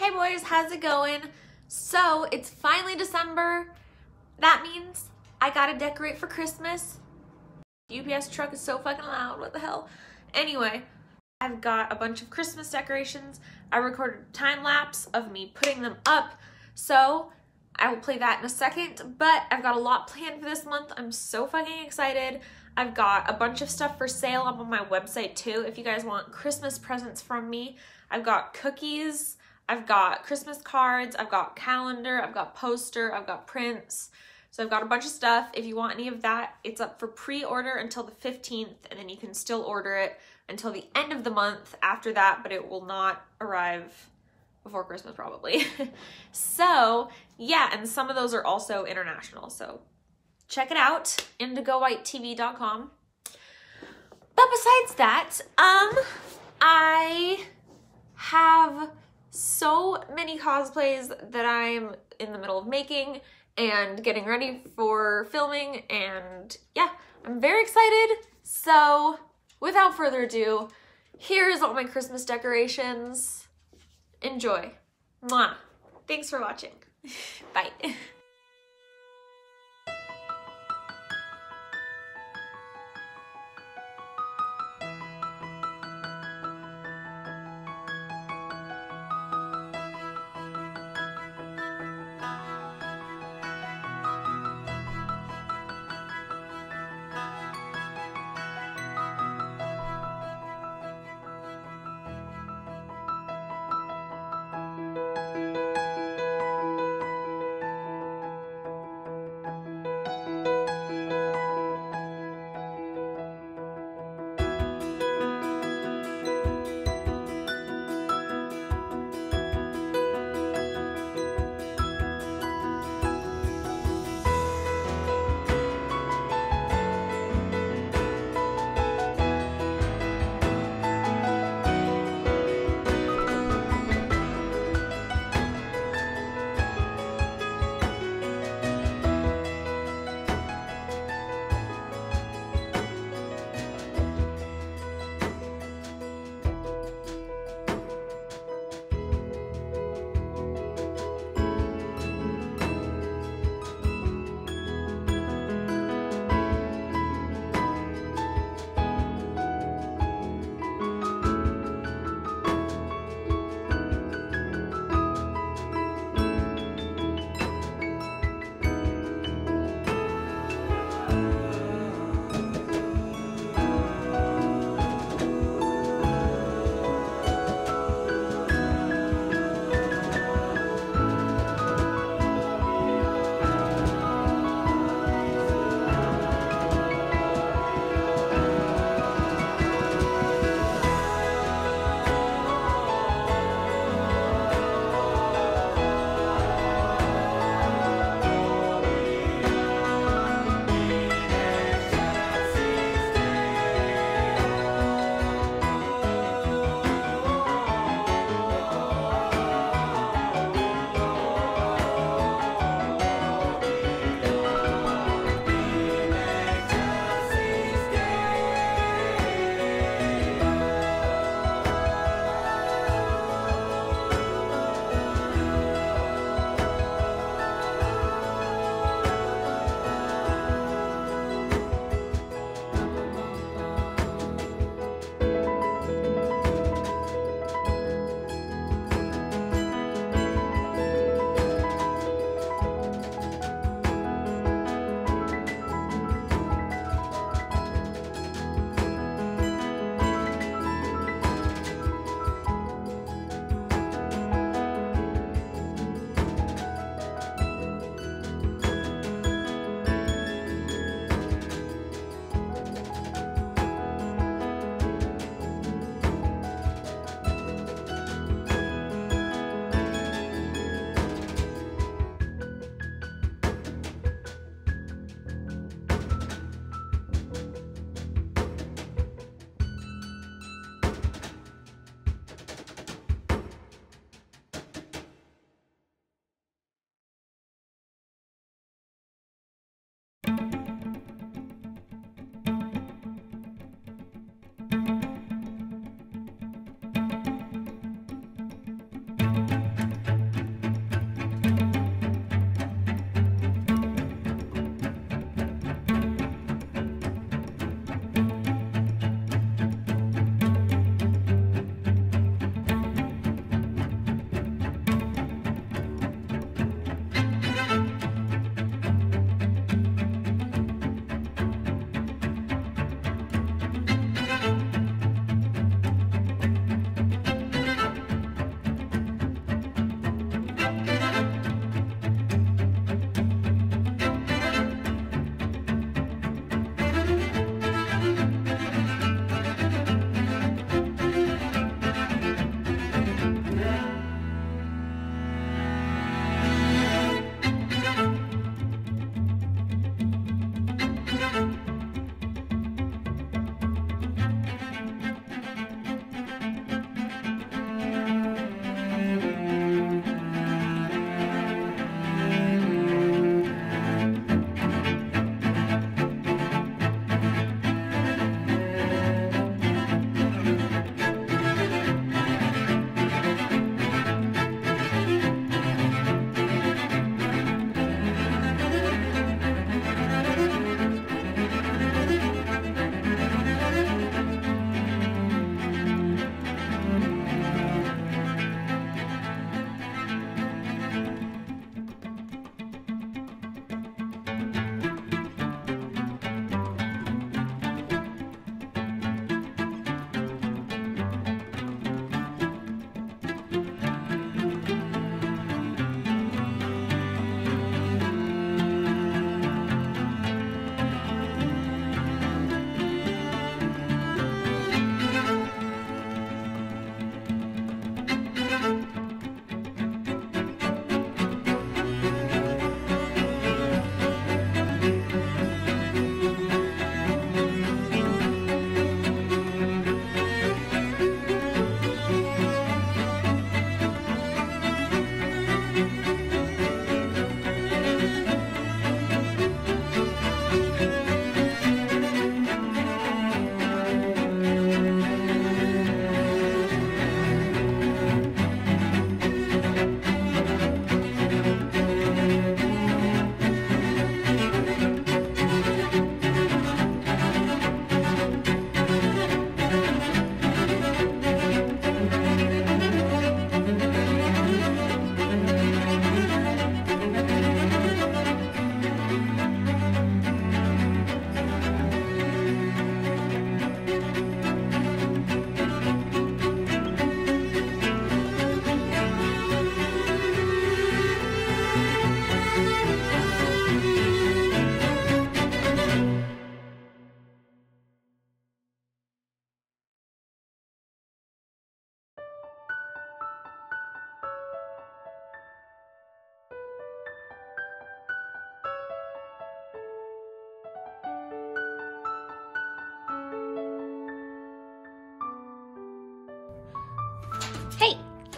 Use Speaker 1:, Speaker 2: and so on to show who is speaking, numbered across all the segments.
Speaker 1: Hey boys, how's it going? So it's finally December. That means I gotta decorate for Christmas. UPS truck is so fucking loud. What the hell? Anyway, I've got a bunch of Christmas decorations. I recorded time lapse of me putting them up. So I will play that in a second, but I've got a lot planned for this month. I'm so fucking excited. I've got a bunch of stuff for sale up on my website too. If you guys want Christmas presents from me, I've got cookies, I've got Christmas cards, I've got calendar, I've got poster, I've got prints. So I've got a bunch of stuff. If you want any of that, it's up for pre-order until the 15th and then you can still order it until the end of the month after that, but it will not arrive before Christmas probably. so yeah, and some of those are also international. So check it out, indigowhite.tv.com. But besides that, um, I have so many cosplays that I'm in the middle of making and getting ready for filming and yeah, I'm very excited. So without further ado, here's all my Christmas decorations. Enjoy. Mwah. Thanks for watching. Bye.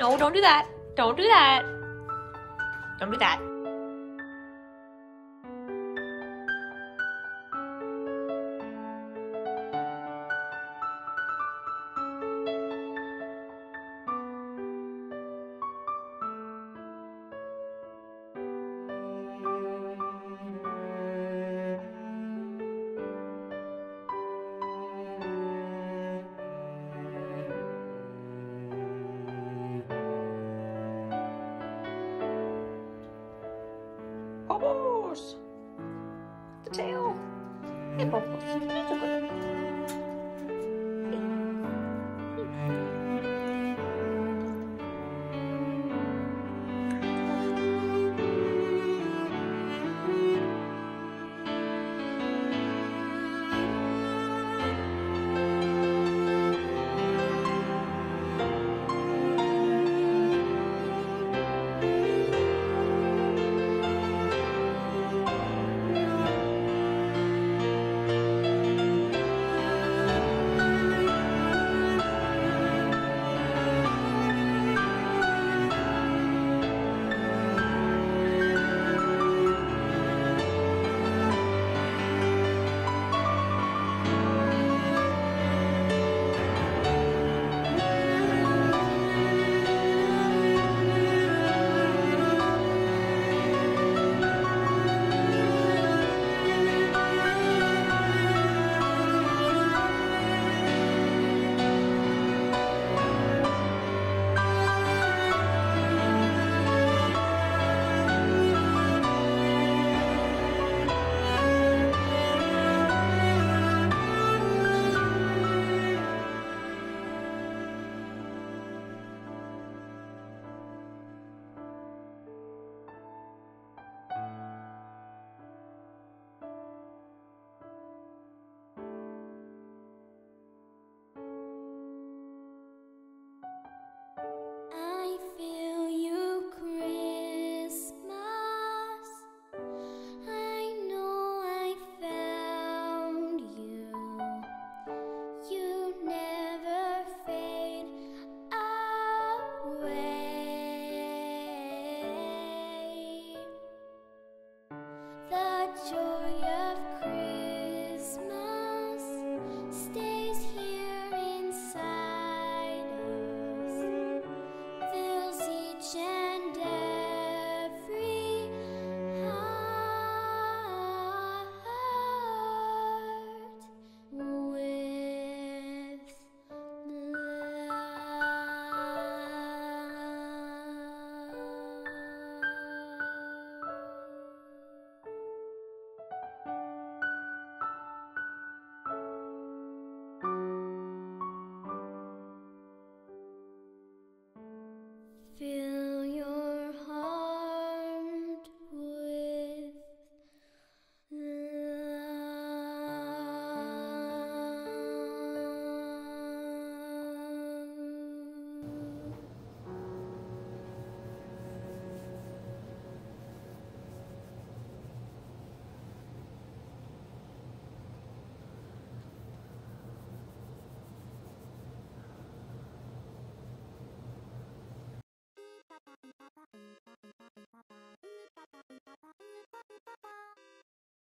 Speaker 1: No, don't do that. Don't do that. Don't do that. Tail! Hey, Bubbles. It's a good.